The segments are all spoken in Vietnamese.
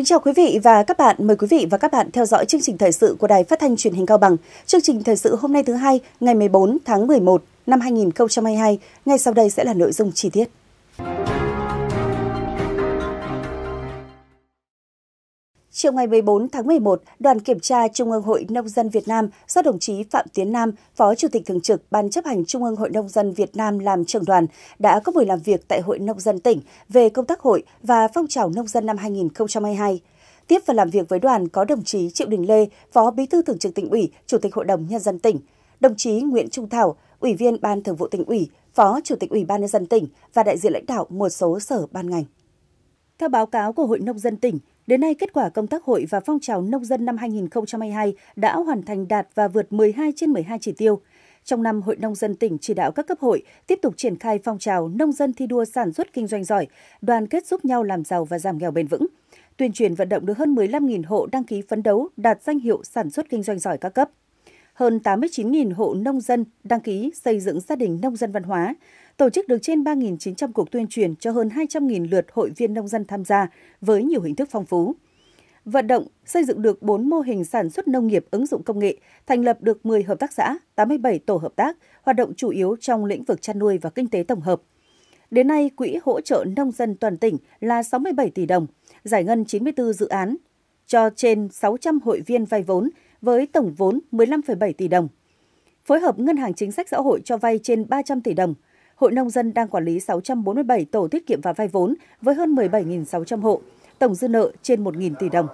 Kính chào quý vị và các bạn. Mời quý vị và các bạn theo dõi chương trình thời sự của Đài Phát thanh Truyền hình Cao Bằng. Chương trình thời sự hôm nay thứ hai, ngày 14 tháng 11 năm 2022. Ngay sau đây sẽ là nội dung chi tiết. Chiều ngày 14 tháng 11, đoàn kiểm tra Trung ương Hội Nông dân Việt Nam do đồng chí Phạm Tiến Nam, Phó Chủ tịch Thường trực Ban chấp hành Trung ương Hội Nông dân Việt Nam làm trưởng đoàn đã có buổi làm việc tại Hội Nông dân tỉnh về công tác hội và phong trào nông dân năm 2022. Tiếp và làm việc với đoàn có đồng chí Triệu Đình Lê, Phó Bí thư Thường trực tỉnh ủy, Chủ tịch Hội đồng Nhân dân tỉnh, đồng chí Nguyễn Trung Thảo, Ủy viên Ban Thường vụ tỉnh ủy, Phó Chủ tịch Ủy ban Nhân dân tỉnh và đại diện lãnh đạo một số sở ban ngành. Theo báo cáo của Hội Nông dân tỉnh, Đến nay, kết quả công tác hội và phong trào nông dân năm 2022 đã hoàn thành đạt và vượt 12 trên 12 chỉ tiêu. Trong năm, Hội Nông dân tỉnh chỉ đạo các cấp hội tiếp tục triển khai phong trào nông dân thi đua sản xuất kinh doanh giỏi, đoàn kết giúp nhau làm giàu và giảm nghèo bền vững. Tuyên truyền vận động được hơn 15.000 hộ đăng ký phấn đấu đạt danh hiệu sản xuất kinh doanh giỏi các cấp. Hơn 89.000 hộ nông dân đăng ký xây dựng gia đình nông dân văn hóa, tổ chức được trên 3.900 cuộc tuyên truyền cho hơn 200.000 lượt hội viên nông dân tham gia với nhiều hình thức phong phú. Vận động xây dựng được 4 mô hình sản xuất nông nghiệp ứng dụng công nghệ, thành lập được 10 hợp tác xã, 87 tổ hợp tác, hoạt động chủ yếu trong lĩnh vực chăn nuôi và kinh tế tổng hợp. Đến nay, quỹ hỗ trợ nông dân toàn tỉnh là 67 tỷ đồng, giải ngân 94 dự án, cho trên 600 hội viên vay vốn với tổng vốn 15,7 tỷ đồng. Phối hợp Ngân hàng Chính sách Xã hội cho vay trên 300 tỷ đồng, Hội Nông dân đang quản lý 647 tổ tiết kiệm và vay vốn với hơn 17.600 hộ, tổng dư nợ trên 1.000 tỷ đồng.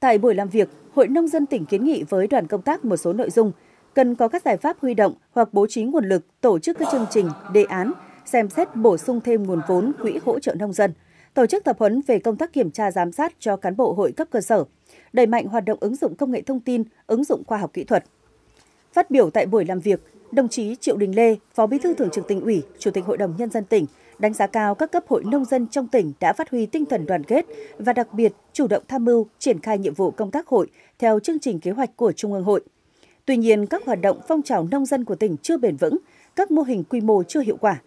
Tại buổi làm việc, Hội Nông dân tỉnh kiến nghị với đoàn công tác một số nội dung, cần có các giải pháp huy động hoặc bố trí nguồn lực tổ chức các chương trình, đề án, xem xét bổ sung thêm nguồn vốn quỹ hỗ trợ nông dân, tổ chức tập huấn về công tác kiểm tra giám sát cho cán bộ hội cấp cơ sở, đẩy mạnh hoạt động ứng dụng công nghệ thông tin, ứng dụng khoa học kỹ thuật. Phát biểu tại buổi làm việc, Đồng chí Triệu Đình Lê, Phó Bí thư Thường trực tỉnh ủy, Chủ tịch Hội đồng Nhân dân tỉnh, đánh giá cao các cấp hội nông dân trong tỉnh đã phát huy tinh thần đoàn kết và đặc biệt chủ động tham mưu triển khai nhiệm vụ công tác hội theo chương trình kế hoạch của Trung ương hội. Tuy nhiên, các hoạt động phong trào nông dân của tỉnh chưa bền vững, các mô hình quy mô chưa hiệu quả.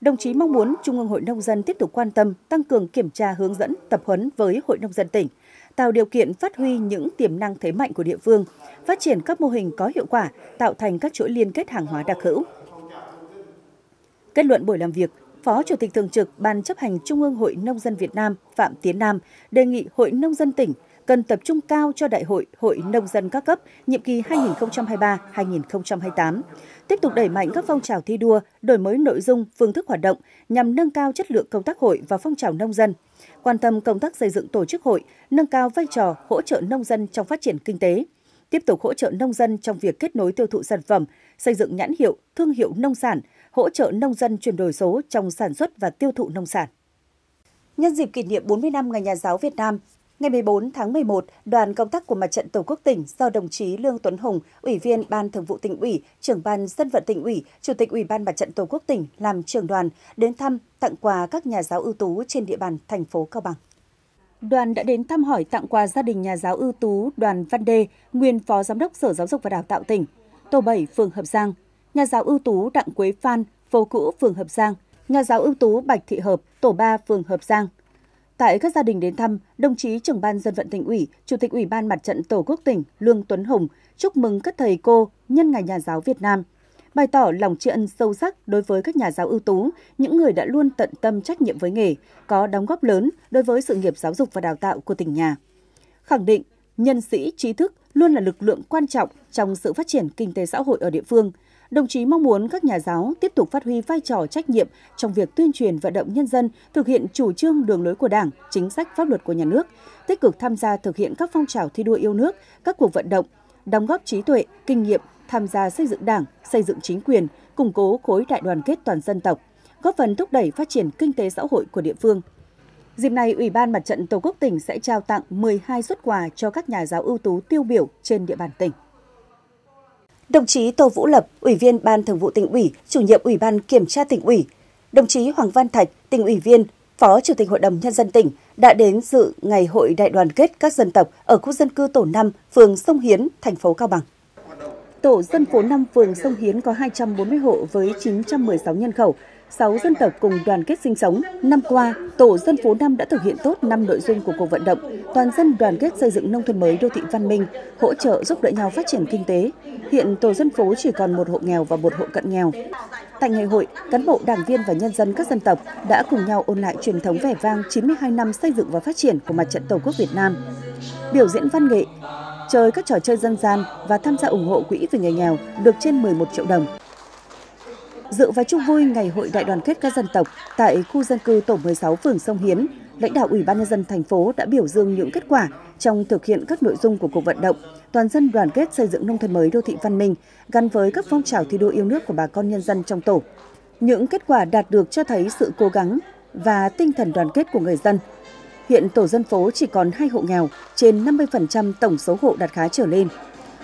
Đồng chí mong muốn Trung ương Hội Nông dân tiếp tục quan tâm, tăng cường kiểm tra hướng dẫn, tập huấn với Hội Nông dân tỉnh, tạo điều kiện phát huy những tiềm năng thế mạnh của địa phương, phát triển các mô hình có hiệu quả, tạo thành các chuỗi liên kết hàng hóa đặc hữu. Kết luận buổi làm việc, Phó Chủ tịch Thường trực Ban chấp hành Trung ương Hội Nông dân Việt Nam Phạm Tiến Nam đề nghị Hội Nông dân tỉnh cần tập trung cao cho Đại hội Hội Nông dân các cấp nhiệm kỳ 2023-2028, tiếp tục đẩy mạnh các phong trào thi đua, đổi mới nội dung, phương thức hoạt động nhằm nâng cao chất lượng công tác hội và phong trào nông dân, quan tâm công tác xây dựng tổ chức hội, nâng cao vai trò hỗ trợ nông dân trong phát triển kinh tế, tiếp tục hỗ trợ nông dân trong việc kết nối tiêu thụ sản phẩm, xây dựng nhãn hiệu, thương hiệu nông sản, hỗ trợ nông dân chuyển đổi số trong sản xuất và tiêu thụ nông sản. Nhân dịp kỷ niệm 40 năm Ngày Nhà giáo Việt Nam, Ngày 14 tháng 11, đoàn công tác của Mặt trận Tổ quốc tỉnh do đồng chí Lương Tuấn Hùng, Ủy viên Ban Thường vụ tỉnh ủy, trưởng ban dân vận tỉnh ủy, Chủ tịch Ủy ban Mặt trận Tổ quốc tỉnh làm trưởng đoàn đến thăm, tặng quà các nhà giáo ưu tú trên địa bàn thành phố Cao Bằng. Đoàn đã đến thăm hỏi tặng quà gia đình nhà giáo ưu tú Đoàn Văn Đê, nguyên Phó Giám đốc Sở Giáo dục và Đào tạo tỉnh, Tổ 7, phường Hợp Giang, nhà giáo ưu tú Đặng Quế Phan, phố cũ, phường Hợp Giang, nhà giáo ưu tú Bạch Thị Hợp, Tổ 3, phường Hợp Giang, Tại các gia đình đến thăm, đồng chí trưởng ban dân vận tỉnh ủy, Chủ tịch Ủy ban Mặt trận Tổ quốc tỉnh Lương Tuấn Hùng chúc mừng các thầy cô nhân ngày nhà giáo Việt Nam, bày tỏ lòng tri ân sâu sắc đối với các nhà giáo ưu tú, những người đã luôn tận tâm trách nhiệm với nghề, có đóng góp lớn đối với sự nghiệp giáo dục và đào tạo của tỉnh nhà. Khẳng định, nhân sĩ trí thức luôn là lực lượng quan trọng trong sự phát triển kinh tế xã hội ở địa phương – đồng chí mong muốn các nhà giáo tiếp tục phát huy vai trò trách nhiệm trong việc tuyên truyền vận động nhân dân thực hiện chủ trương đường lối của Đảng, chính sách pháp luật của nhà nước, tích cực tham gia thực hiện các phong trào thi đua yêu nước, các cuộc vận động, đóng góp trí tuệ, kinh nghiệm, tham gia xây dựng Đảng, xây dựng chính quyền, củng cố khối đại đoàn kết toàn dân tộc, góp phần thúc đẩy phát triển kinh tế xã hội của địa phương. Dịp này, Ủy ban Mặt trận Tổ quốc tỉnh sẽ trao tặng 12 xuất quà cho các nhà giáo ưu tú tiêu biểu trên địa bàn tỉnh. Đồng chí Tô Vũ Lập, Ủy viên Ban Thường vụ tỉnh ủy, chủ nhiệm Ủy ban Kiểm tra tỉnh ủy, đồng chí Hoàng Văn Thạch, tỉnh ủy viên, Phó Chủ tịch Hội đồng Nhân dân tỉnh đã đến dự Ngày hội đại đoàn kết các dân tộc ở khu dân cư Tổ 5, phường Sông Hiến, thành phố Cao Bằng. Tổ dân phố 5 phường Sông Hiến có 240 hộ với 916 nhân khẩu, 6 dân tộc cùng đoàn kết sinh sống. Năm qua, Tổ dân phố 5 đã thực hiện tốt 5 nội dung của cuộc vận động toàn dân đoàn kết xây dựng nông thôn mới đô thị văn minh, hỗ trợ giúp đỡ nhau phát triển kinh tế. Hiện tổ dân phố chỉ còn một hộ nghèo và một hộ cận nghèo. Tại ngày hội, cán bộ, đảng viên và nhân dân các dân tộc đã cùng nhau ôn lại truyền thống vẻ vang 92 năm xây dựng và phát triển của mặt trận Tổ quốc Việt Nam. Biểu diễn văn nghệ, chơi các trò chơi dân gian và tham gia ủng hộ quỹ vì người nghèo được trên 11 triệu đồng. Dự và chung vui ngày hội đại đoàn kết các dân tộc tại khu dân cư tổ 16 phường Sông Hiến, lãnh đạo Ủy ban nhân dân thành phố đã biểu dương những kết quả trong thực hiện các nội dung của cuộc vận động toàn dân đoàn kết xây dựng nông thôn mới đô thị văn minh gắn với các phong trào thi đua yêu nước của bà con nhân dân trong tổ. Những kết quả đạt được cho thấy sự cố gắng và tinh thần đoàn kết của người dân. Hiện tổ dân phố chỉ còn 2 hộ nghèo, trên 50% tổng số hộ đạt khá trở lên.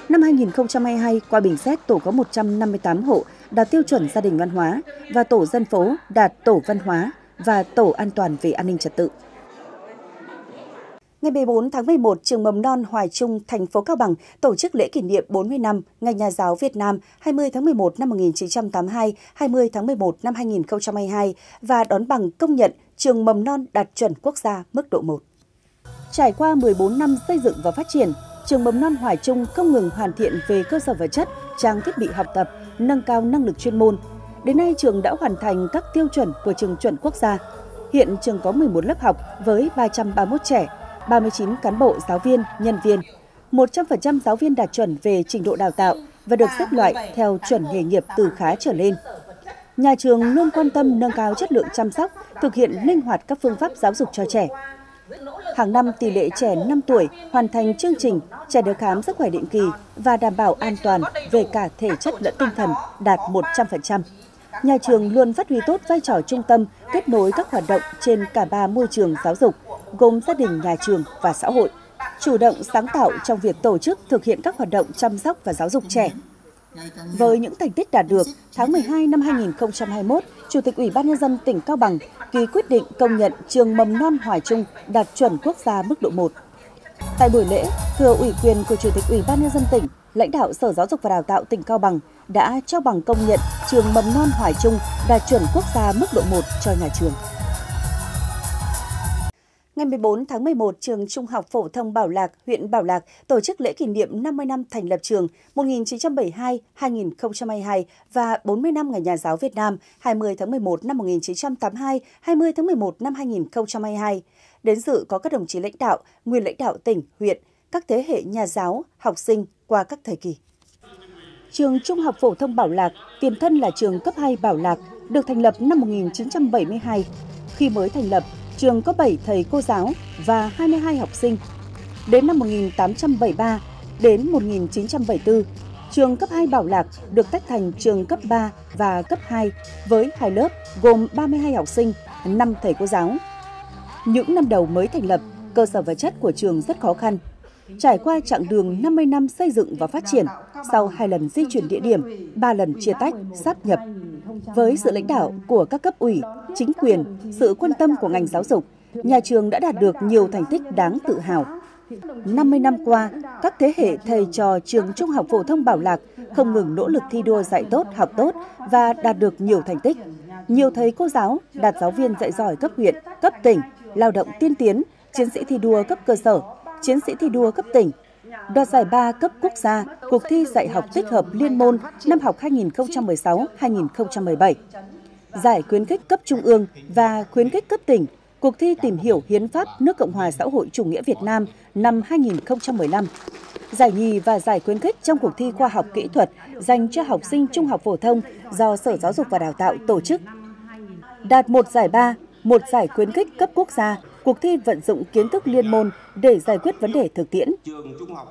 Năm 2022, qua bình xét tổ có 158 hộ đạt tiêu chuẩn gia đình văn hóa và tổ dân phố đạt tổ văn hóa và tổ an toàn về an ninh trật tự. Ngày 14 tháng 11, trường mầm non Hoài Trung, thành phố Cao Bằng tổ chức lễ kỷ niệm 40 năm Ngày Nhà giáo Việt Nam 20 tháng 11 năm 1982, 20 tháng 11 năm 2022 và đón bằng công nhận trường mầm non đạt chuẩn quốc gia mức độ 1. Trải qua 14 năm xây dựng và phát triển, trường mầm non Hoài Trung không ngừng hoàn thiện về cơ sở vật chất, trang thiết bị học tập, nâng cao năng lực chuyên môn. Đến nay, trường đã hoàn thành các tiêu chuẩn của trường chuẩn quốc gia. Hiện trường có 11 lớp học với 331 trẻ, 39 cán bộ, giáo viên, nhân viên. 100% giáo viên đạt chuẩn về trình độ đào tạo và được xếp loại theo chuẩn nghề nghiệp từ khá trở lên. Nhà trường luôn quan tâm nâng cao chất lượng chăm sóc, thực hiện linh hoạt các phương pháp giáo dục cho trẻ. Hàng năm tỷ lệ trẻ 5 tuổi hoàn thành chương trình trẻ được khám sức khỏe định kỳ và đảm bảo an toàn về cả thể chất lẫn tinh thần đạt 100%. Nhà trường luôn phát huy tốt vai trò trung tâm kết nối các hoạt động trên cả ba môi trường giáo dục, gồm gia đình, nhà trường và xã hội, chủ động sáng tạo trong việc tổ chức thực hiện các hoạt động chăm sóc và giáo dục trẻ. Với những thành tích đạt được, tháng 12 năm 2021, Chủ tịch Ủy ban nhân dân tỉnh Cao Bằng ký quyết định công nhận trường mầm non Hoài Trung đạt chuẩn quốc gia mức độ 1. Tại buổi lễ, thừa ủy quyền của Chủ tịch Ủy ban nhân dân tỉnh, lãnh đạo Sở Giáo dục và Đào tạo tỉnh Cao Bằng đã trao bằng công nhận trường mầm non Hoài Trung đạt chuẩn quốc gia mức độ 1 cho nhà trường. Ngày 14 tháng 11, trường Trung học phổ thông Bảo Lạc, huyện Bảo Lạc tổ chức lễ kỷ niệm 50 năm thành lập trường 1972-2022 và 40 năm Ngày Nhà giáo Việt Nam 20 tháng 11 năm 1982, 20 tháng 11 năm 2022. Đến dự có các đồng chí lãnh đạo, nguyên lãnh đạo tỉnh, huyện, các thế hệ nhà giáo, học sinh qua các thời kỳ. Trường Trung học phổ thông Bảo Lạc, tiền thân là trường cấp 2 Bảo Lạc, được thành lập năm 1972. Khi mới thành lập, trường có 7 thầy cô giáo và 22 học sinh. Đến năm 1873 đến 1974, trường cấp 2 Bảo Lạc được tách thành trường cấp 3 và cấp 2 với hai lớp gồm 32 học sinh, 5 thầy cô giáo. Những năm đầu mới thành lập, cơ sở vật chất của trường rất khó khăn. Trải qua chặng đường 50 năm xây dựng và phát triển, sau hai lần di chuyển địa điểm, ba lần chia tách, sáp nhập, với sự lãnh đạo của các cấp ủy, chính quyền, sự quan tâm của ngành giáo dục, nhà trường đã đạt được nhiều thành tích đáng tự hào. 50 năm qua, các thế hệ thầy trò trường Trung học phổ thông Bảo Lạc không ngừng nỗ lực thi đua dạy tốt, học tốt và đạt được nhiều thành tích. Nhiều thầy cô giáo đạt giáo viên dạy giỏi cấp huyện, cấp tỉnh, lao động tiên tiến, chiến sĩ thi đua cấp cơ sở, chiến sĩ thi đua cấp tỉnh, đoạt giải ba cấp quốc gia cuộc thi dạy học tích hợp liên môn năm học 2016-2017, giải khuyến khích cấp trung ương và khuyến khích cấp tỉnh cuộc thi tìm hiểu hiến pháp nước Cộng hòa xã hội chủ nghĩa Việt Nam năm 2015. Giải nhì và giải khuyến khích trong cuộc thi khoa học kỹ thuật dành cho học sinh trung học phổ thông do Sở Giáo dục và Đào tạo tổ chức. Đạt một giải ba, một giải khuyến khích cấp quốc gia cuộc thi vận dụng kiến thức liên môn để giải quyết vấn đề thực tiễn.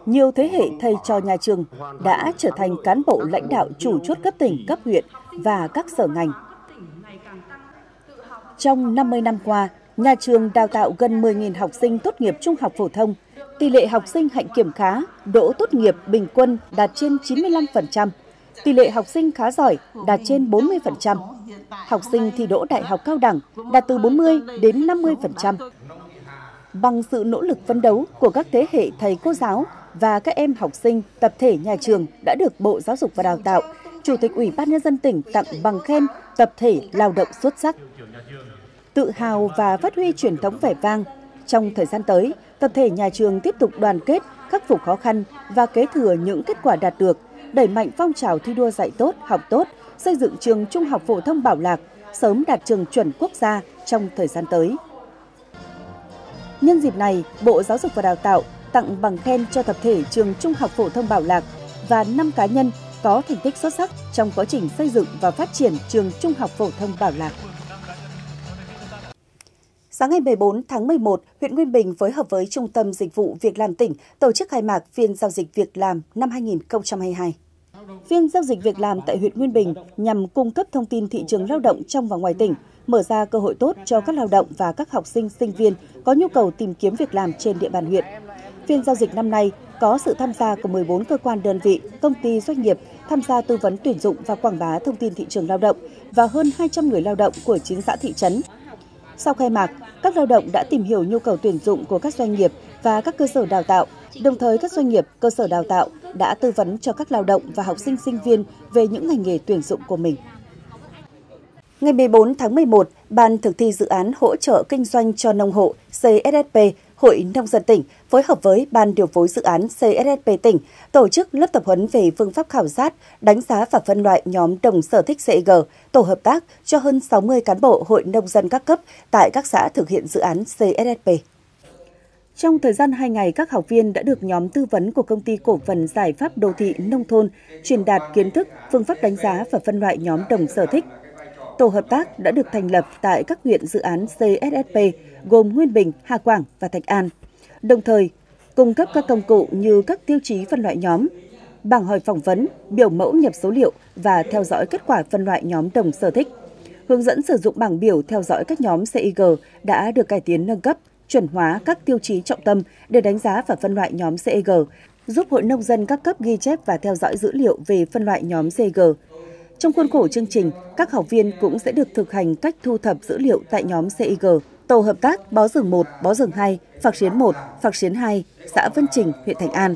Nhiều thế hệ thầy trò nhà trường đã trở thành cán bộ lãnh đạo chủ chốt cấp tỉnh, cấp huyện và các sở ngành. Trong 50 năm qua, nhà trường đào tạo gần 10.000 học sinh tốt nghiệp trung học phổ thông. Tỷ lệ học sinh hạnh kiểm khá, đỗ tốt nghiệp bình quân đạt trên 95%. Tỷ lệ học sinh khá giỏi đạt trên 40%. Học sinh thi đỗ đại học cao đẳng đạt từ 40 đến 50%. Bằng sự nỗ lực phấn đấu của các thế hệ thầy cô giáo và các em học sinh tập thể nhà trường đã được Bộ Giáo dục và Đào tạo Chủ tịch Ủy ban Nhân dân tỉnh tặng bằng khen tập thể lao động xuất sắc. Tự hào và phát huy truyền thống vẻ vang, trong thời gian tới, tập thể nhà trường tiếp tục đoàn kết, khắc phục khó khăn và kế thừa những kết quả đạt được, đẩy mạnh phong trào thi đua dạy tốt, học tốt, xây dựng trường Trung học phổ thông Bảo Lạc, sớm đạt trường chuẩn quốc gia trong thời gian tới. Nhân dịp này, Bộ Giáo dục và Đào tạo tặng bằng khen cho tập thể trường Trung học phổ thông Bảo Lạc và 5 cá nhân có thành tích xuất sắc trong quá trình xây dựng và phát triển trường Trung học phổ thông Bảo Lạc. Sáng ngày 14 tháng 11, huyện Nguyên Bình phối hợp với Trung tâm Dịch vụ Việc làm tỉnh tổ chức khai mạc phiên giao dịch việc làm năm 2022. Phiên giao dịch việc làm tại huyện Nguyên Bình nhằm cung cấp thông tin thị trường lao động trong và ngoài tỉnh, mở ra cơ hội tốt cho các lao động và các học sinh, sinh viên có nhu cầu tìm kiếm việc làm trên địa bàn huyện. Phiên giao dịch năm nay có sự tham gia của 14 cơ quan đơn vị, công ty doanh nghiệp tham gia tư vấn tuyển dụng và quảng bá thông tin thị trường lao động và hơn 200 người lao động của 9 xã thị trấn. Sau khai mạc, các lao động đã tìm hiểu nhu cầu tuyển dụng của các doanh nghiệp và các cơ sở đào tạo, đồng thời các doanh nghiệp, cơ sở đào tạo đã tư vấn cho các lao động và học sinh sinh viên về những ngành nghề tuyển dụng của mình. Ngày 14 tháng 11, Ban thực thi dự án hỗ trợ kinh doanh cho nông hộ CSSP Hội Nông dân tỉnh phối hợp với Ban điều phối dự án CSSP tỉnh tổ chức lớp tập huấn về phương pháp khảo sát, đánh giá và phân loại nhóm đồng sở thích CG, tổ hợp tác cho hơn 60 cán bộ Hội Nông dân các cấp tại các xã thực hiện dự án CSSP. Trong thời gian 2 ngày, các học viên đã được nhóm tư vấn của công ty cổ phần giải pháp đô thị nông thôn truyền đạt kiến thức, phương pháp đánh giá và phân loại nhóm đồng sở thích. Tổ hợp tác đã được thành lập tại các huyện dự án CSSP gồm Nguyên Bình, Hà Quảng và Thạch An. Đồng thời, cung cấp các công cụ như các tiêu chí phân loại nhóm, bảng hỏi phỏng vấn, biểu mẫu nhập số liệu và theo dõi kết quả phân loại nhóm đồng sở thích. Hướng dẫn sử dụng bảng biểu theo dõi các nhóm CIG đã được cải tiến nâng cấp, chuẩn hóa các tiêu chí trọng tâm để đánh giá và phân loại nhóm CEG, giúp Hội Nông dân các cấp ghi chép và theo dõi dữ liệu về phân loại nhóm CEG. Trong khuôn khổ chương trình, các học viên cũng sẽ được thực hành cách thu thập dữ liệu tại nhóm CIG, tổ hợp tác Bó rừng 1, Bó rừng 2, Phạc chiến 1, Phạc chiến 2, xã Vân Trình, huyện Thành An.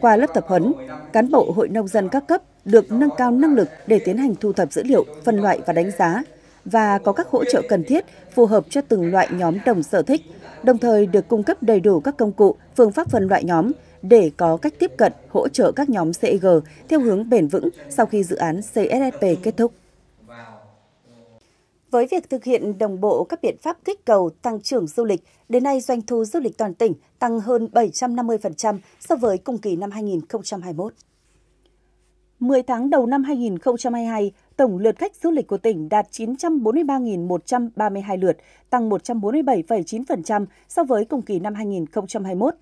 Qua lớp tập huấn, cán bộ Hội Nông dân các cấp được nâng cao năng lực để tiến hành thu thập dữ liệu, phân loại và đánh giá, và có các hỗ trợ cần thiết phù hợp cho từng loại nhóm đồng sở thích, đồng thời được cung cấp đầy đủ các công cụ, phương pháp phân loại nhóm để có cách tiếp cận hỗ trợ các nhóm CEG theo hướng bền vững sau khi dự án CSSP kết thúc. Với việc thực hiện đồng bộ các biện pháp kích cầu tăng trưởng du lịch, đến nay doanh thu du lịch toàn tỉnh tăng hơn 750% so với cùng kỳ năm 2021. 10 tháng đầu năm 2022, tổng lượt khách du lịch của tỉnh đạt 943.132 lượt, tăng 147,9% so với cùng kỳ năm 2021.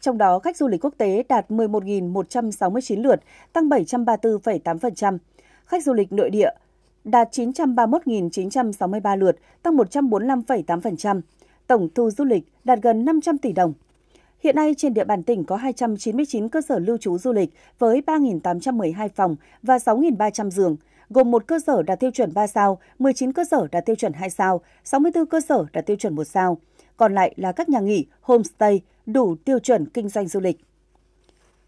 Trong đó, khách du lịch quốc tế đạt 11.169 lượt, tăng 734,8%. Khách du lịch nội địa đạt 931.963 lượt, tăng 145,8%. Tổng thu du lịch đạt gần 500 tỷ đồng. Hiện nay trên địa bàn tỉnh có 299 cơ sở lưu trú du lịch với 3.812 phòng và 6.300 giường, gồm một cơ sở đạt tiêu chuẩn 3 sao, 19 cơ sở đạt tiêu chuẩn 2 sao, 64 cơ sở đạt tiêu chuẩn 1 sao. Còn lại là các nhà nghỉ, homestay đủ tiêu chuẩn kinh doanh du lịch.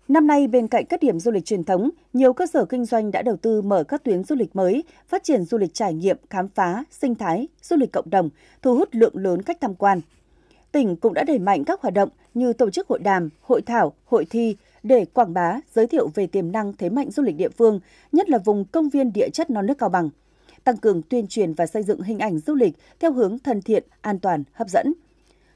Năm nay, bên cạnh các điểm du lịch truyền thống, nhiều cơ sở kinh doanh đã đầu tư mở các tuyến du lịch mới, phát triển du lịch trải nghiệm, khám phá, sinh thái, du lịch cộng đồng, thu hút lượng lớn khách tham quan. Tỉnh cũng đã đẩy mạnh các hoạt động như tổ chức hội đàm, hội thảo, hội thi để quảng bá, giới thiệu về tiềm năng thế mạnh du lịch địa phương, nhất là vùng công viên địa chất non nước Cao Bằng, tăng cường tuyên truyền và xây dựng hình ảnh du lịch theo hướng thân thiện, an toàn, hấp dẫn –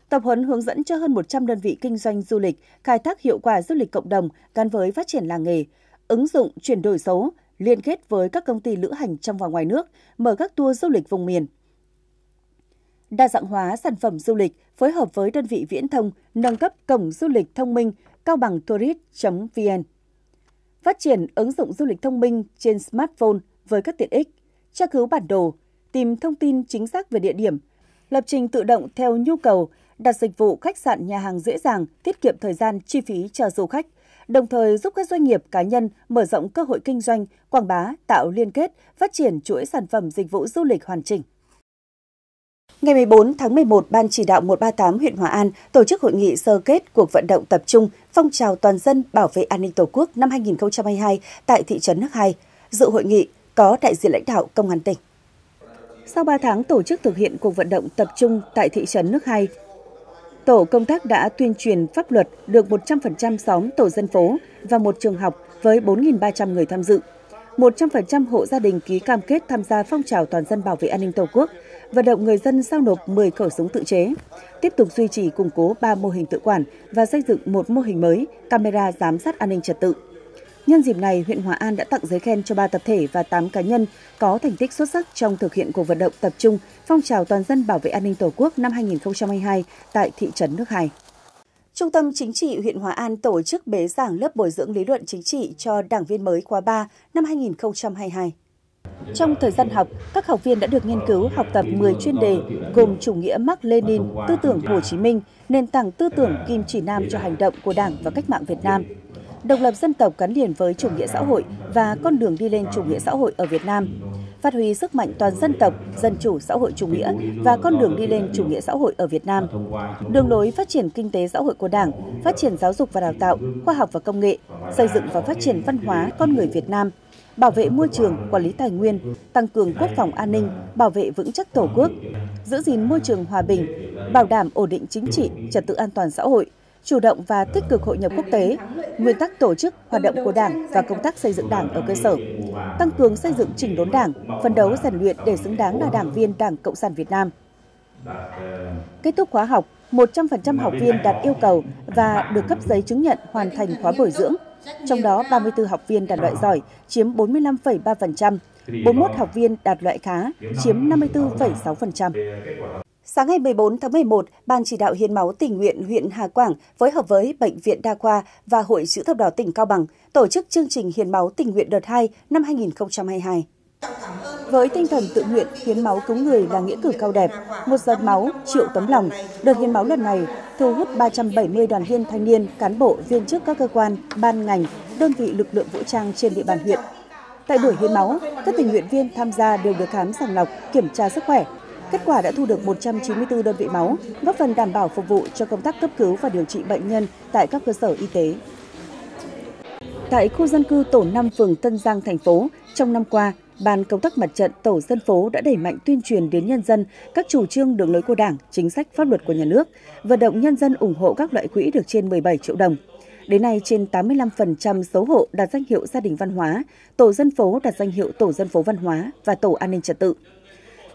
Tập huấn hướng dẫn cho hơn 100 đơn vị kinh doanh du lịch khai thác hiệu quả du lịch cộng đồng gắn với phát triển làng nghề, ứng dụng chuyển đổi số, liên kết với các công ty lữ hành trong và ngoài nước, mở các tour du lịch vùng miền. Đa dạng hóa sản phẩm du lịch phối hợp với đơn vị viễn thông nâng cấp cổng du lịch thông minh cao bằng tourist.vn. Phát triển ứng dụng du lịch thông minh trên smartphone với các tiện ích, tra cứu bản đồ, tìm thông tin chính xác về địa điểm, lập trình tự động theo nhu cầu đặt dịch vụ khách sạn nhà hàng dễ dàng, tiết kiệm thời gian, chi phí cho du khách, đồng thời giúp các doanh nghiệp cá nhân mở rộng cơ hội kinh doanh, quảng bá, tạo liên kết, phát triển chuỗi sản phẩm dịch vụ du lịch hoàn chỉnh. Ngày 14 tháng 11, Ban chỉ đạo 138 huyện Hòa An tổ chức hội nghị sơ kết cuộc vận động tập trung phong trào toàn dân bảo vệ an ninh Tổ quốc năm 2022 tại thị trấn Nước Hai. Dự hội nghị có đại diện lãnh đạo Công an tỉnh. Sau 3 tháng tổ chức thực hiện cuộc vận động tập trung tại thị trấn Nước Hai, tổ công tác đã tuyên truyền pháp luật được 100% xóm tổ dân phố và một trường học với 4.300 người tham dự. 100% hộ gia đình ký cam kết tham gia phong trào toàn dân bảo vệ an ninh Tổ quốc, vận động người dân giao nộp 10 khẩu súng tự chế, tiếp tục duy trì củng cố 3 mô hình tự quản và xây dựng một mô hình mới, camera giám sát an ninh trật tự. Nhân dịp này, huyện Hòa An đã tặng giấy khen cho 3 tập thể và 8 cá nhân có thành tích xuất sắc trong thực hiện cuộc vận động tập trung phong trào toàn dân bảo vệ an ninh Tổ quốc năm 2022 tại thị trấn Nước Hải. Trung tâm Chính trị huyện Hòa An tổ chức bế giảng lớp bồi dưỡng lý luận chính trị cho đảng viên mới khóa 3 năm 2022. Trong thời gian học, các học viên đã được nghiên cứu học tập 10 chuyên đề gồm chủ nghĩa Mark Lenin, tư tưởng Hồ Chí Minh, nền tảng tư tưởng kim chỉ nam cho hành động của Đảng và cách mạng Việt Nam, độc lập dân tộc gắn liền với chủ nghĩa xã hội và con đường đi lên chủ nghĩa xã hội ở Việt Nam, phát huy sức mạnh toàn dân tộc, dân chủ xã hội chủ nghĩa và con đường đi lên chủ nghĩa xã hội ở Việt Nam, đường lối phát triển kinh tế xã hội của Đảng, phát triển giáo dục và đào tạo, khoa học và công nghệ, xây dựng và phát triển văn hóa con người Việt Nam, bảo vệ môi trường, quản lý tài nguyên, tăng cường quốc phòng an ninh, bảo vệ vững chắc Tổ quốc, giữ gìn môi trường hòa bình, bảo đảm ổn định chính trị, trật tự an toàn xã hội, chủ động và tích cực hội nhập quốc tế, nguyên tắc tổ chức, hoạt động của Đảng và công tác xây dựng Đảng ở cơ sở, tăng cường xây dựng chỉnh đốn Đảng, phấn đấu rèn luyện để xứng đáng là đảng viên Đảng Cộng sản Việt Nam. Kết thúc khóa học, 100% học viên đạt yêu cầu và được cấp giấy chứng nhận hoàn thành khóa bồi dưỡng. Trong đó 34 học viên đạt loại giỏi, chiếm 45,3%, 41 học viên đạt loại khá, chiếm 54,6%. Sáng ngày 14 tháng 11, Ban chỉ đạo hiến máu tình nguyện huyện Hà Quảng phối hợp với Bệnh viện Đa khoa và Hội chữ thập đỏ tỉnh Cao Bằng tổ chức chương trình hiến máu tình nguyện đợt 2 năm 2022. Với tinh thần tự nguyện, hiến máu cứu người là nghĩa cử cao đẹp, một giọt máu, triệu tấm lòng. Đợt hiến máu lần này thu hút 370 đoàn viên thanh niên, cán bộ, viên chức các cơ quan, ban ngành, đơn vị lực lượng vũ trang trên địa bàn huyện. Tại buổi hiến máu, các tình nguyện viên tham gia đều được khám sàng lọc, kiểm tra sức khỏe, Kết quả đã thu được 194 đơn vị máu, góp phần đảm bảo phục vụ cho công tác cấp cứu và điều trị bệnh nhân tại các cơ sở y tế. Tại khu dân cư tổ 5 phường Tân Giang, thành phố, trong năm qua, Ban công tác mặt trận tổ dân phố đã đẩy mạnh tuyên truyền đến nhân dân các chủ trương đường lối của Đảng, chính sách pháp luật của nhà nước, vận động nhân dân ủng hộ các loại quỹ được trên 17 triệu đồng. Đến nay, trên 85% số hộ đạt danh hiệu gia đình văn hóa, tổ dân phố đạt danh hiệu tổ dân phố văn hóa và tổ an ninh trật tự.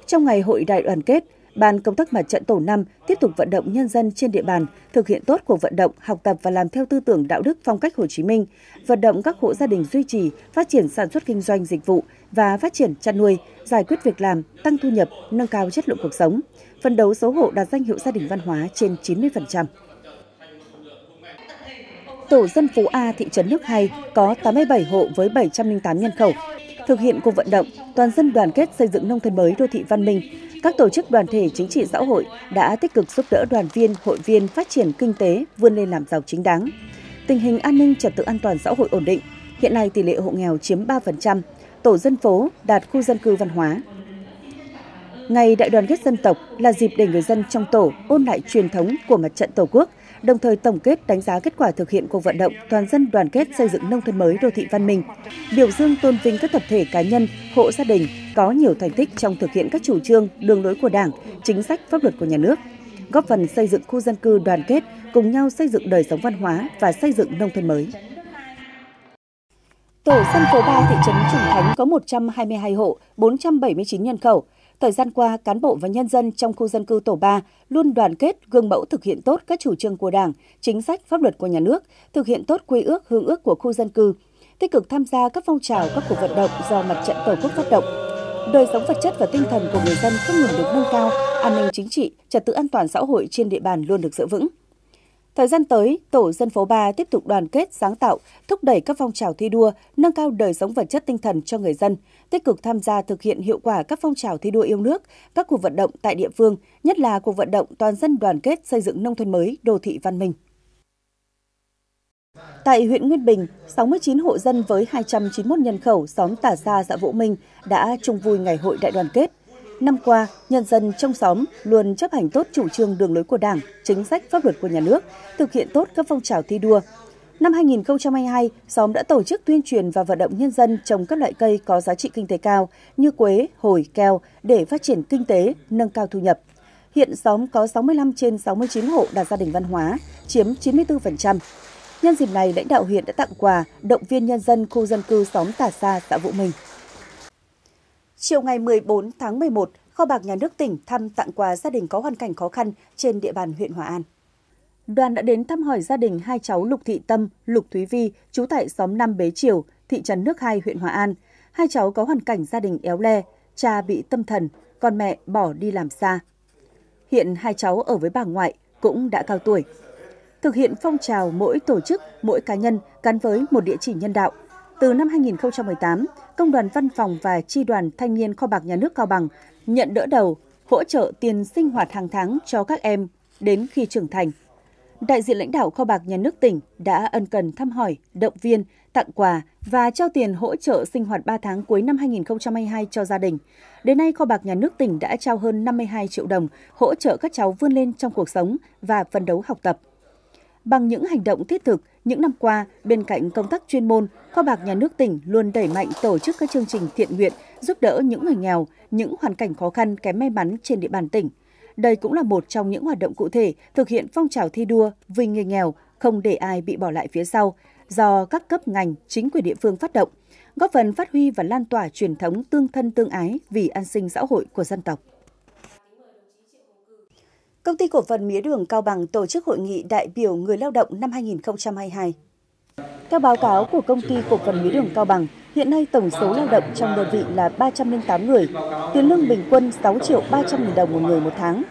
Trong ngày hội đại đoàn kết, Ban công tác mặt trận tổ 5 tiếp tục vận động nhân dân trên địa bàn thực hiện tốt cuộc vận động, học tập và làm theo tư tưởng đạo đức phong cách Hồ Chí Minh, vận động các hộ gia đình duy trì, phát triển sản xuất kinh doanh dịch vụ và phát triển chăn nuôi, giải quyết việc làm, tăng thu nhập, nâng cao chất lượng cuộc sống, phân đấu số hộ đạt danh hiệu gia đình văn hóa trên 90%. Tổ dân phố A thị trấn Nước Hay có 87 hộ với 708 nhân khẩu, thực hiện cuộc vận động toàn dân đoàn kết xây dựng nông thôn mới đô thị văn minh, các tổ chức đoàn thể chính trị xã hội đã tích cực giúp đỡ đoàn viên, hội viên phát triển kinh tế, vươn lên làm giàu chính đáng. Tình hình an ninh trật tự an toàn xã hội ổn định, hiện nay tỷ lệ hộ nghèo chiếm 3%, tổ dân phố đạt khu dân cư văn hóa. Ngày Đại đoàn kết dân tộc là dịp để người dân trong tổ ôn lại truyền thống của mặt trận Tổ quốc, đồng thời tổng kết đánh giá kết quả thực hiện cuộc vận động toàn dân đoàn kết xây dựng nông thôn mới đô thị văn minh, biểu dương tôn vinh các tập thể cá nhân, hộ gia đình có nhiều thành tích trong thực hiện các chủ trương, đường lối của Đảng, chính sách pháp luật của nhà nước, góp phần xây dựng khu dân cư đoàn kết, cùng nhau xây dựng đời sống văn hóa và xây dựng nông thôn mới. Tổ dân phố 3 thị trấn Trùng Khánh có 122 hộ, 479 nhân khẩu, Thời gian qua, cán bộ và nhân dân trong khu dân cư tổ 3 luôn đoàn kết, gương mẫu thực hiện tốt các chủ trương của Đảng, chính sách, pháp luật của nhà nước, thực hiện tốt quy ước, hương ước của khu dân cư, tích cực tham gia các phong trào, các cuộc vận động do mặt trận Tổ quốc phát động. Đời sống vật chất và tinh thần của người dân không ngừng được nâng cao, an ninh chính trị, trật tự an toàn xã hội trên địa bàn luôn được giữ vững. Thời gian tới, Tổ dân phố 3 tiếp tục đoàn kết, sáng tạo, thúc đẩy các phong trào thi đua, nâng cao đời sống vật chất tinh thần cho người dân, tích cực tham gia thực hiện hiệu quả các phong trào thi đua yêu nước, các cuộc vận động tại địa phương, nhất là cuộc vận động toàn dân đoàn kết xây dựng nông thôn mới, đô thị văn minh. Tại huyện Nguyên Bình, 69 hộ dân với 291 nhân khẩu xóm Tả Sa, xã Vũ Minh đã chung vui ngày hội đại đoàn kết, Năm qua, nhân dân trong xóm luôn chấp hành tốt chủ trương đường lối của Đảng, chính sách pháp luật của nhà nước, thực hiện tốt các phong trào thi đua. Năm 2022, xóm đã tổ chức tuyên truyền và vận động nhân dân trồng các loại cây có giá trị kinh tế cao như quế, hồi, keo để phát triển kinh tế, nâng cao thu nhập. Hiện xóm có 65 trên 69 hộ đạt gia đình văn hóa, chiếm 94%. Nhân dịp này, lãnh đạo huyện đã tặng quà, động viên nhân dân khu dân cư xóm Tà Sa, xã Vũ Minh. Chiều ngày 14 tháng 11, Kho bạc Nhà nước tỉnh thăm tặng quà gia đình có hoàn cảnh khó khăn trên địa bàn huyện Hòa An. Đoàn đã đến thăm hỏi gia đình hai cháu Lục Thị Tâm, Lục Thúy Vi, trú tại xóm 5 Bế Triều, thị trấn Nước Hai, huyện Hòa An. Hai cháu có hoàn cảnh gia đình éo le, cha bị tâm thần, còn mẹ bỏ đi làm xa. Hiện hai cháu ở với bà ngoại cũng đã cao tuổi. Thực hiện phong trào mỗi tổ chức, mỗi cá nhân gắn với một địa chỉ nhân đạo. Từ năm 2018, Công đoàn Văn phòng và Tri đoàn Thanh niên Kho bạc Nhà nước Cao Bằng nhận đỡ đầu, hỗ trợ tiền sinh hoạt hàng tháng cho các em đến khi trưởng thành. Đại diện lãnh đạo kho bạc nhà nước tỉnh đã ân cần thăm hỏi, động viên, tặng quà và trao tiền hỗ trợ sinh hoạt 3 tháng cuối năm 2022 cho gia đình. Đến nay, kho bạc nhà nước tỉnh đã trao hơn 52 triệu đồng hỗ trợ các cháu vươn lên trong cuộc sống và phấn đấu học tập. Bằng những hành động thiết thực, những năm qua, bên cạnh công tác chuyên môn, Kho bạc Nhà nước tỉnh luôn đẩy mạnh tổ chức các chương trình thiện nguyện giúp đỡ những người nghèo, những hoàn cảnh khó khăn kém may mắn trên địa bàn tỉnh. Đây cũng là một trong những hoạt động cụ thể thực hiện phong trào thi đua vì người nghèo, không để ai bị bỏ lại phía sau, do các cấp ngành, chính quyền địa phương phát động, góp phần phát huy và lan tỏa truyền thống tương thân tương ái vì an sinh xã hội của dân tộc. Công ty cổ phần mía đường Cao Bằng tổ chức hội nghị đại biểu người lao động năm 2022. Theo báo cáo của công ty cổ phần mía đường Cao Bằng, hiện nay tổng số lao động trong đơn vị là 308 người, tiền lương bình quân 6 triệu 300 nghìn đồng một người một tháng.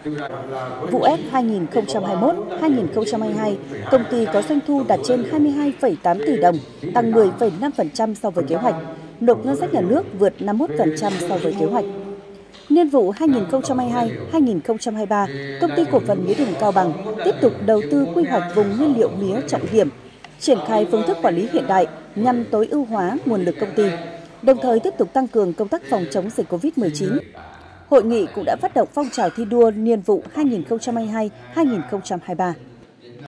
Vụ F 2021-2022, công ty có doanh thu đạt trên 22,8 tỷ đồng, tăng 10,5% so với kế hoạch, nộp ngân sách nhà nước vượt 51% so với kế hoạch. Niên vụ 2022-2023, công ty cổ phần mía đường Cao Bằng tiếp tục đầu tư quy hoạch vùng nguyên liệu mía trọng điểm, triển khai phương thức quản lý hiện đại nhằm tối ưu hóa nguồn lực công ty, đồng thời tiếp tục tăng cường công tác phòng chống dịch COVID-19. Hội nghị cũng đã phát động phong trào thi đua niên vụ 2022-2023.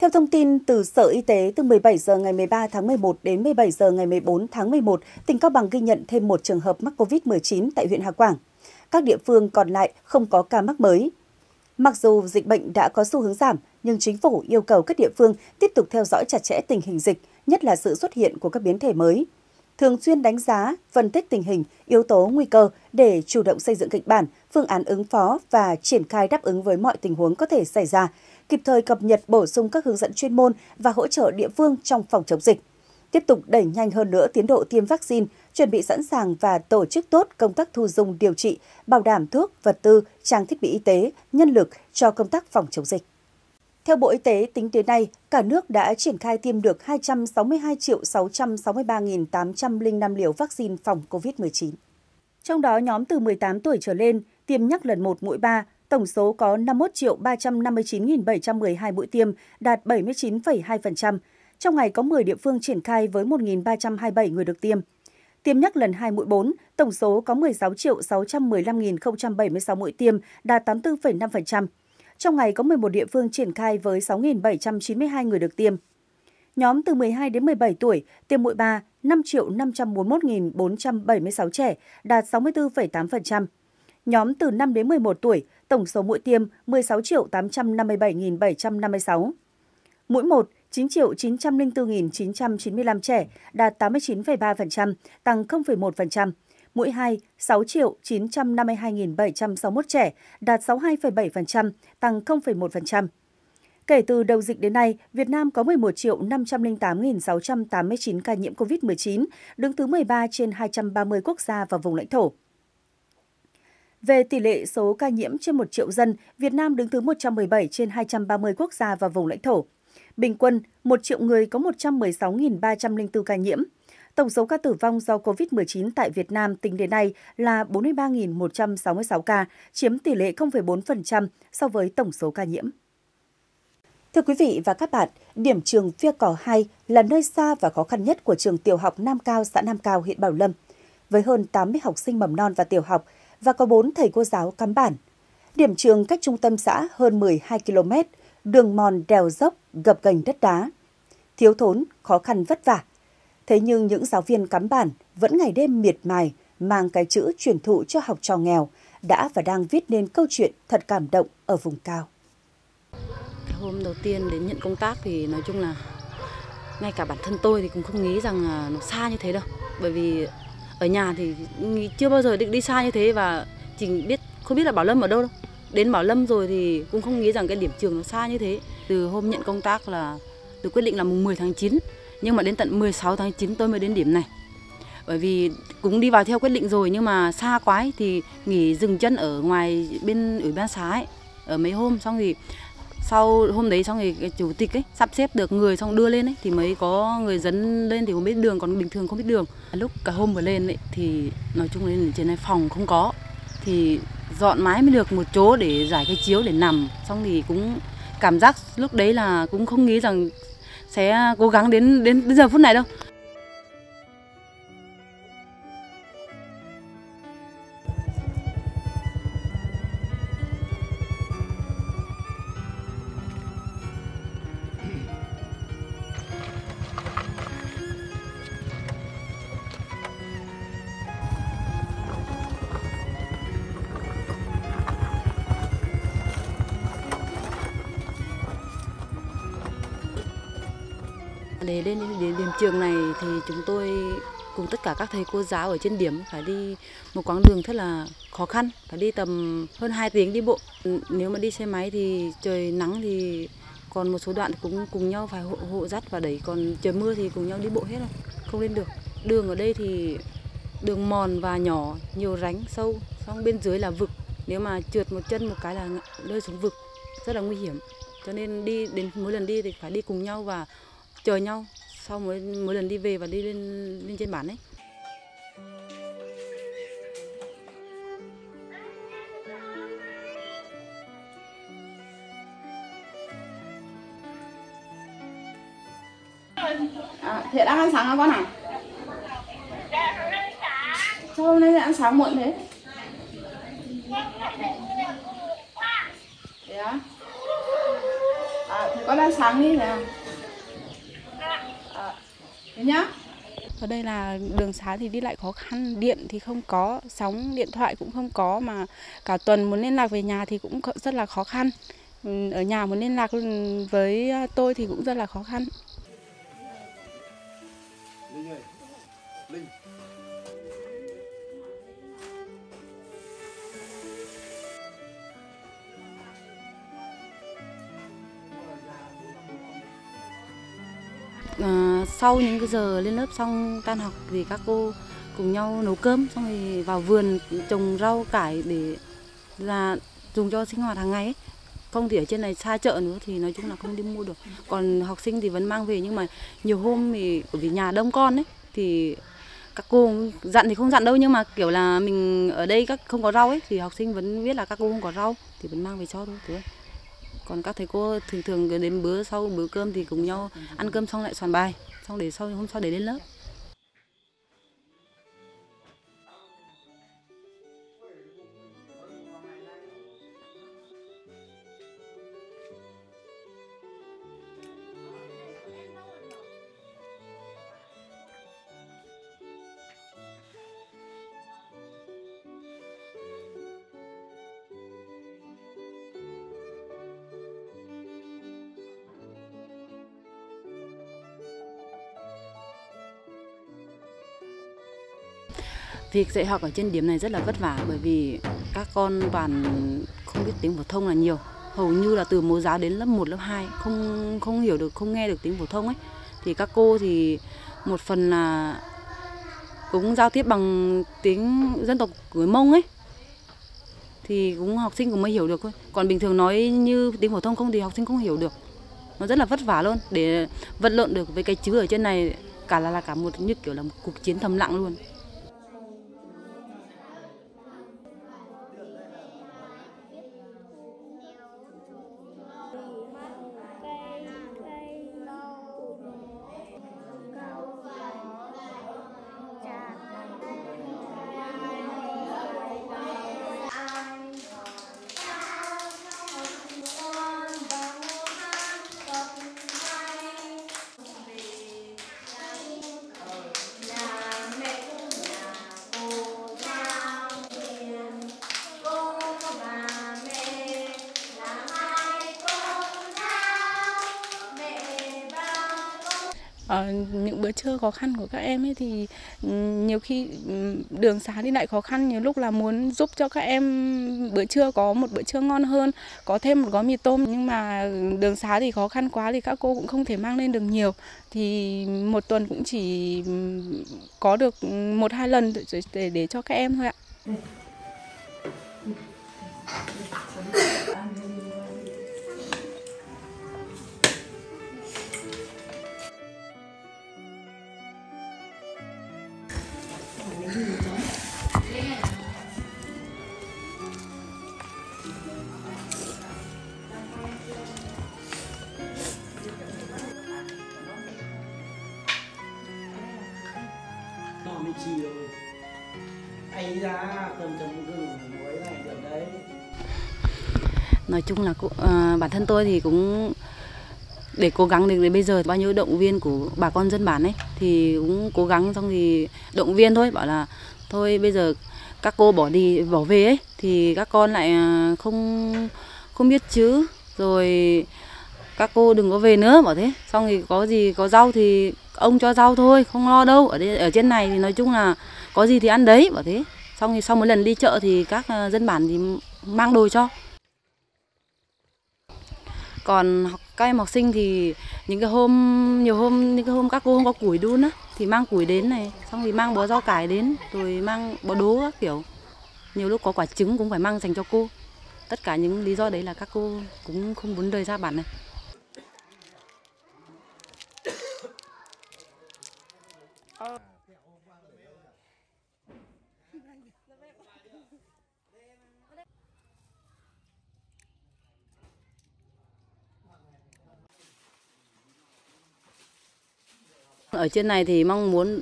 Theo thông tin từ Sở Y tế, từ 17 giờ ngày 13 tháng 11 đến 17 giờ ngày 14 tháng 11, tỉnh Cao Bằng ghi nhận thêm một trường hợp mắc COVID-19 tại huyện Hà Quảng các địa phương còn lại không có ca mắc mới. Mặc dù dịch bệnh đã có xu hướng giảm, nhưng chính phủ yêu cầu các địa phương tiếp tục theo dõi chặt chẽ tình hình dịch, nhất là sự xuất hiện của các biến thể mới. Thường xuyên đánh giá, phân tích tình hình, yếu tố nguy cơ để chủ động xây dựng kịch bản, phương án ứng phó và triển khai đáp ứng với mọi tình huống có thể xảy ra, kịp thời cập nhật bổ sung các hướng dẫn chuyên môn và hỗ trợ địa phương trong phòng chống dịch tiếp tục đẩy nhanh hơn nữa tiến độ tiêm vaccine, chuẩn bị sẵn sàng và tổ chức tốt công tác thu dung điều trị, bảo đảm thuốc, vật tư, trang thiết bị y tế, nhân lực cho công tác phòng chống dịch. Theo Bộ Y tế, tính đến nay, cả nước đã triển khai tiêm được 262 triệu 663.805 liều vaccine phòng COVID-19. Trong đó, nhóm từ 18 tuổi trở lên tiêm nhắc lần 1 mũi 3, tổng số có 51 triệu 359.712 mũi tiêm, đạt 79,2%, trong ngày có 10 địa phương triển khai với 1.327 người được tiêm. Tiêm nhắc lần 2 mũi 4, tổng số có 16 triệu 615.076 mũi tiêm, đạt 84,5%. Trong ngày có 11 địa phương triển khai với 6.792 người được tiêm. Nhóm từ 12 đến 17 tuổi, tiêm mũi 3, 5 triệu 541.476 trẻ, đạt 64,8%. Nhóm từ 5 đến 11 tuổi, tổng số mũi tiêm 16 triệu 857.756. Mũi 1, 9 triệu 904.995 trẻ, đạt 89,3%, tăng 0,1%. Mũi 2, 6 triệu 952.761 trẻ, đạt 62,7%, tăng 0,1%. Kể từ đầu dịch đến nay, Việt Nam có 11 triệu 508.689 ca nhiễm COVID-19, đứng thứ 13 trên 230 quốc gia và vùng lãnh thổ. Về tỷ lệ số ca nhiễm trên 1 triệu dân, Việt Nam đứng thứ 117 trên 230 quốc gia và vùng lãnh thổ. Bình quân, 1 triệu người có 116.304 ca nhiễm. Tổng số ca tử vong do COVID-19 tại Việt Nam tính đến nay là 43.166 ca, chiếm tỷ lệ 0,4% so với tổng số ca nhiễm. Thưa quý vị và các bạn, điểm trường Phia Cỏ 2 là nơi xa và khó khăn nhất của trường tiểu học Nam Cao, xã Nam Cao, huyện Bảo Lâm. Với hơn 80 học sinh mầm non và tiểu học và có 4 thầy cô giáo cắm bản. Điểm trường cách trung tâm xã hơn 12 km, đường mòn đèo dốc, gập ghềnh đất đá. thiếu thốn, khó khăn vất vả. Thế nhưng những giáo viên cắm bản vẫn ngày đêm miệt mài mang cái chữ truyền thụ cho học trò nghèo đã và đang viết nên câu chuyện thật cảm động ở vùng cao. Hôm đầu tiên đến nhận công tác thì nói chung là ngay cả bản thân tôi thì cũng không nghĩ rằng nó xa như thế đâu. Bởi vì ở nhà thì chưa bao giờ định đi xa như thế và chỉ biết không biết là Bảo Lâm ở đâu đâu. Đến Bảo Lâm rồi thì cũng không nghĩ rằng cái điểm trường nó xa như thế. Từ hôm nhận công tác là từ quyết định là mùng 10 tháng 9 nhưng mà đến tận 16 tháng 9 tôi mới đến điểm này. Bởi vì cũng đi vào theo quyết định rồi nhưng mà xa quá ấy, thì nghỉ dừng chân ở ngoài bên ủy ban xã ấy, ở mấy hôm. Xong thì sau hôm đấy xong thì chủ tịch ấy sắp xếp được người xong đưa lên ấy thì mới có người dẫn lên thì không biết đường còn bình thường không biết đường. Lúc cả hôm vừa lên ấy thì nói chung lên trên này phòng không có. Thì dọn mái mới được một chỗ để giải cái chiếu để nằm. Xong thì cũng cảm giác lúc đấy là cũng không nghĩ rằng sẽ cố gắng đến đến giờ phút này đâu. Để đến điểm trường này thì chúng tôi cùng tất cả các thầy cô giáo ở trên điểm phải đi một quãng đường rất là khó khăn, phải đi tầm hơn 2 tiếng đi bộ. Nếu mà đi xe máy thì trời nắng thì còn một số đoạn cũng cùng nhau phải hộ, hộ dắt và đẩy, còn trời mưa thì cùng nhau đi bộ hết rồi, không lên được. Đường ở đây thì đường mòn và nhỏ, nhiều rãnh sâu, xong bên dưới là vực. Nếu mà trượt một chân một cái là rơi xuống vực, rất là nguy hiểm. Cho nên đi đến mỗi lần đi thì phải đi cùng nhau và chờ nhau sau mỗi mỗi lần đi về và đi lên lên trên bản ấy À, thế đang ăn sáng hả con à? Sao hôm nay lại ăn sáng muộn thế? Thế á? À, thế con ăn sáng đi thế à? Nhá. Ở đây là đường xá thì đi lại khó khăn, điện thì không có, sóng điện thoại cũng không có mà cả tuần muốn liên lạc về nhà thì cũng rất là khó khăn. Ừ, ở nhà muốn liên lạc với ờ, tôi thì cũng rất là khó khăn. Sau những cái giờ lên lớp xong tan học thì các cô cùng nhau nấu cơm, xong thì vào vườn trồng rau cải để là dùng cho sinh hoạt hàng ngày ấy. không thì ở trên này xa chợ nữa thì nói chung là không đi mua được. Còn học sinh thì vẫn mang về, nhưng mà nhiều hôm thì bởi vì nhà đông con ấy, thì các cô dặn thì không dặn đâu, nhưng mà kiểu là mình ở đây các không có rau ấy, thì học sinh vẫn biết là các cô không có rau thì vẫn mang về cho thôi, thế còn các thầy cô thường thường đến bữa sau bữa cơm thì cùng nhau ăn cơm xong lại soạn bài xong để sau hôm sau để lên lớp. Việc dạy học ở trên điểm này rất là vất vả bởi vì các con toàn không biết tiếng phổ thông là nhiều. Hầu như là từ mẫu giáo đến lớp 1, lớp 2 không không hiểu được không nghe được tiếng phổ thông ấy. Thì các cô thì một phần là cũng giao tiếp bằng tiếng dân tộc người Mông ấy. Thì cũng học sinh cũng mới hiểu được thôi. Còn bình thường nói như tiếng phổ thông không thì học sinh không hiểu được. Nó rất là vất vả luôn để vật lộn được với cái chữ ở trên này cả là là cả một như kiểu là một cuộc chiến thầm lặng luôn. Chơi khó khăn của các em ấy thì ừ, nhiều khi ừ, đường xá đi lại khó khăn nhiều lúc là muốn giúp cho các em bữa trưa có một bữa trưa ngon hơn có thêm một gói mì tôm. Nhưng mà đường xá thì khó khăn quá thì các cô cũng không thể mang lên được nhiều. Thì một tuần cũng chỉ ừ, có được một hai lần để để, để cho các em thôi ạ. Chung là cũng- à, bản thân tôi thì cũng để cố gắng được đến bây giờ bao nhiêu động viên của bà con dân bản ấy thì cũng cố gắng xong thì động viên thôi bảo là thôi bây giờ các cô bỏ đi bỏ về ấy thì các con lại à, không không biết chữ rồi các cô đừng có về nữa bảo thế. Xong thì có gì có rau thì ông cho rau thôi không lo đâu. Ở đây ở trên này thì nói chung là có gì thì ăn đấy bảo thế. Xong thì sau một lần đi chợ thì các à, dân bản thì mang đồ cho còn học các em học sinh thì những cái hôm, nhiều hôm, những cái hôm các cô không có củi đun á, thì mang củi đến này, xong thì mang bó rau cải đến, rồi mang bó đố các kiểu. Nhiều lúc có quả trứng cũng phải mang dành cho cô. Tất cả những lý do đấy là các cô cũng không muốn rời ra bản này. Ở trên này thì mong muốn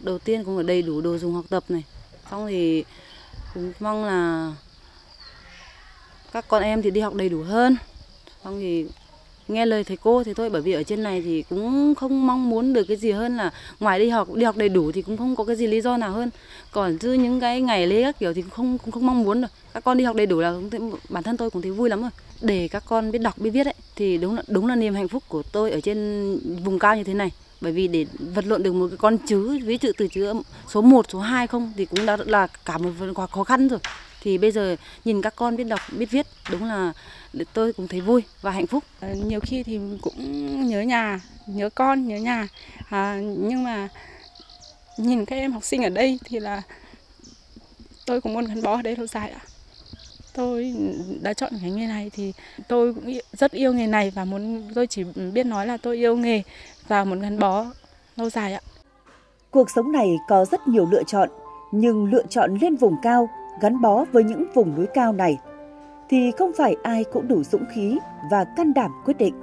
đầu tiên cũng là đầy đủ đồ dùng học tập này. Xong thì cũng mong là các con em thì đi học đầy đủ hơn. Xong thì nghe lời thầy cô thì thôi, bởi vì ở trên này thì cũng không mong muốn được cái gì hơn là ngoài đi học đi học đầy đủ thì cũng không có cái gì lý do nào hơn. Còn chứ những cái ngày lễ các kiểu thì cũng không cũng không mong muốn được. Các con đi học đầy đủ là bản thân tôi cũng thấy vui lắm rồi. Để các con biết đọc, biết viết ấy, thì đúng là đúng là niềm hạnh phúc của tôi ở trên vùng cao như thế này bởi vì để vật lộn được một cái con chữ ví dụ từ chữ số 1, số 2 không thì cũng đã là cả một quá khó khăn rồi. Thì bây giờ nhìn các con biết đọc biết viết đúng là tôi cũng thấy vui và hạnh phúc. Ờ, nhiều khi thì cũng nhớ nhà nhớ con nhớ nhà. À, nhưng mà nhìn các em học sinh ở đây thì là tôi cũng muốn gắn bó ở đây lâu dài ạ tôi đã chọn cái nghề này thì tôi cũng rất yêu nghề này và muốn tôi chỉ biết nói là tôi yêu nghề và muốn gắn bó lâu dài ạ Cuộc sống này có rất nhiều lựa chọn, nhưng lựa chọn lên vùng cao, gắn bó với những vùng núi cao này, thì không phải ai cũng đủ dũng khí và can đảm quyết định.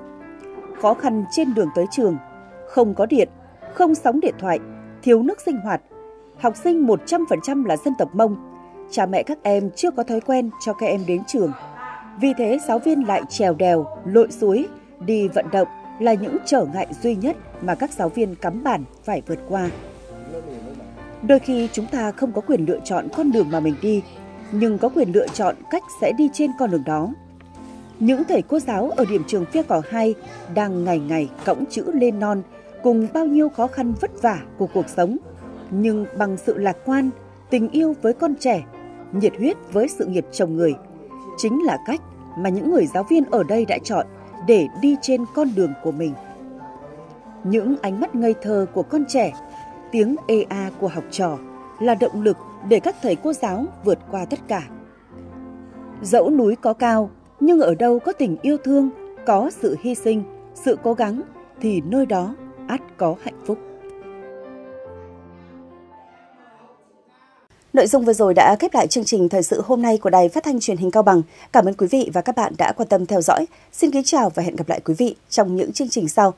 Khó khăn trên đường tới trường, không có điện, không sóng điện thoại, thiếu nước sinh hoạt, học sinh 100% là dân tộc Mông, cha mẹ các em chưa có thói quen cho các em đến trường. Vì thế giáo viên lại trèo đèo, lội suối, đi vận động là những trở ngại duy nhất mà các giáo viên cắm bản phải vượt qua. Đôi khi chúng ta không có quyền lựa chọn con đường mà mình đi, nhưng có quyền lựa chọn cách sẽ đi trên con đường đó. Những thầy cô giáo ở điểm trường phía Cỏ 2 đang ngày ngày cõng chữ lên non cùng bao nhiêu khó khăn vất vả của cuộc sống, nhưng bằng sự lạc quan, tình yêu với con trẻ, nhiệt huyết với sự nghiệp chồng người, chính là cách mà những người giáo viên ở đây đã chọn để đi trên con đường của mình. Những ánh mắt ngây thơ của con trẻ, tiếng ê a của học trò là động lực để các thầy cô giáo vượt qua tất cả. Dẫu núi có cao, nhưng ở đâu có tình yêu thương, có sự hy sinh, sự cố gắng, thì nơi đó ắt có hạnh phúc. Nội dung vừa rồi đã khép lại chương trình thời sự hôm nay của Đài Phát thanh Truyền hình Cao Bằng. Cảm ơn quý vị và các bạn đã quan tâm theo dõi. Xin kính chào và hẹn gặp lại quý vị trong những chương trình sau.